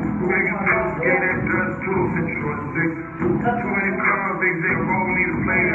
Make us get it done too. Too many clubs, they won't need a play